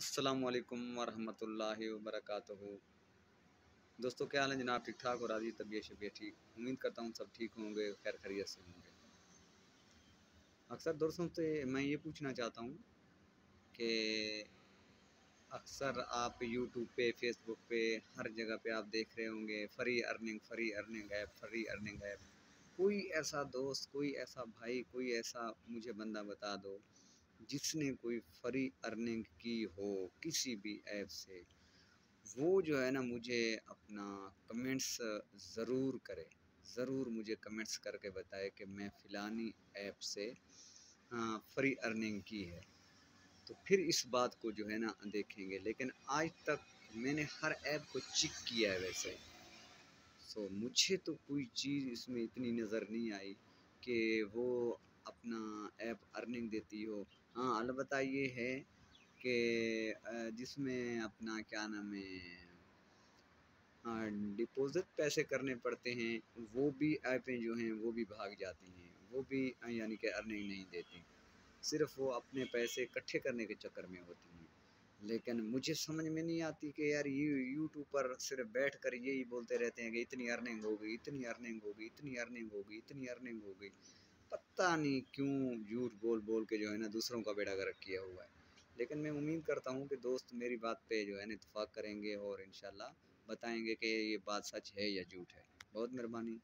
असलकम वरहमल वबरक दोस्तों, क्या हाल है जनाब? ठीक ठाक और आदि तबीयत शबीयत ठीक? उम्मीद करता हूँ सब ठीक होंगे खैर खरीत से होंगे। अक्सर दोस्तों से मैं ये पूछना चाहता हूँ कि अक्सर आप यूट्यूब पे फेसबुक पे, हर जगह पे आप देख रहे होंगे free earning free earning app free earning app कोई ऐसा दोस्त, कोई ऐसा भाई, कोई ऐसा मुझे बंदा बता दो जिसने कोई फ्री अर्निंग की हो किसी भी ऐप से, वो जो है ना मुझे अपना कमेंट्स ज़रूर करे। ज़रूर मुझे कमेंट्स करके बताए कि मैं फ़िलानी ऐप से फ्री अर्निंग की है। तो फिर इस बात को जो है ना देखेंगे। लेकिन आज तक मैंने हर ऐप को चेक किया है वैसे। सो मुझे तो कोई चीज़ इसमें इतनी नज़र नहीं आई कि वो अपना ऐप अर्निंग देती हो। हाँ अलबत् ये है कि जिसमें अपना क्या नाम है डिपॉज़िट पैसे करने पड़ते हैं, वो भी ऐपें जो हैं, वो भी भाग जाती हैं, वो भी यानी कि अर्निंग नहीं देती। सिर्फ़ वो अपने पैसे इकट्ठे करने के चक्कर में होती हैं। लेकिन मुझे समझ में नहीं आती कि यार ये यूट्यूब पर सिर्फ़ बैठ कर यही बोलते रहते हैं कि इतनी अर्निंग हो गई, इतनी अर्निंग हो गई, इतनी अर्निंग हो गई, इतनी अर्निंग हो गई। पता नहीं क्यों झूठ बोल बोल के जो है ना दूसरों का बेड़ा गर्क किया हुआ है। लेकिन मैं उम्मीद करता हूँ कि दोस्त मेरी बात पे जो है ना इतफाक़ करेंगे और इन बताएँगे कि ये बात सच है या झूठ है। बहुत मेहरबानी।